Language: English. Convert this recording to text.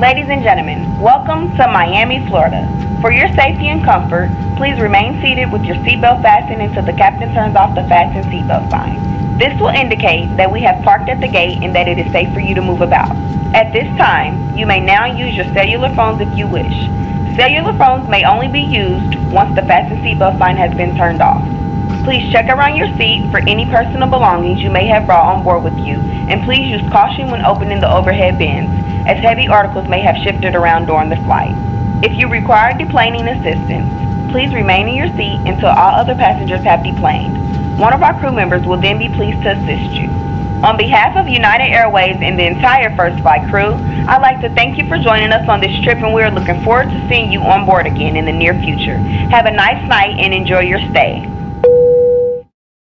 Ladies and gentlemen, welcome to Miami, Florida. For your safety and comfort, please remain seated with your seatbelt fastened until the captain turns off the fasten seatbelt sign. This will indicate that we have parked at the gate and that it is safe for you to move about. At this time, you may now use your cellular phones if you wish. Cellular phones may only be used once the fasten seatbelt sign has been turned off. Please check around your seat for any personal belongings you may have brought on board with you, and please use caution when opening the overhead bins, as heavy articles may have shifted around during the flight. If you require deplaning assistance, please remain in your seat until all other passengers have deplaned. One of our crew members will then be pleased to assist you. On behalf of United Airwaves and the entire First Flight crew, I'd like to thank you for joining us on this trip and we are looking forward to seeing you on board again in the near future. Have a nice night and enjoy your stay.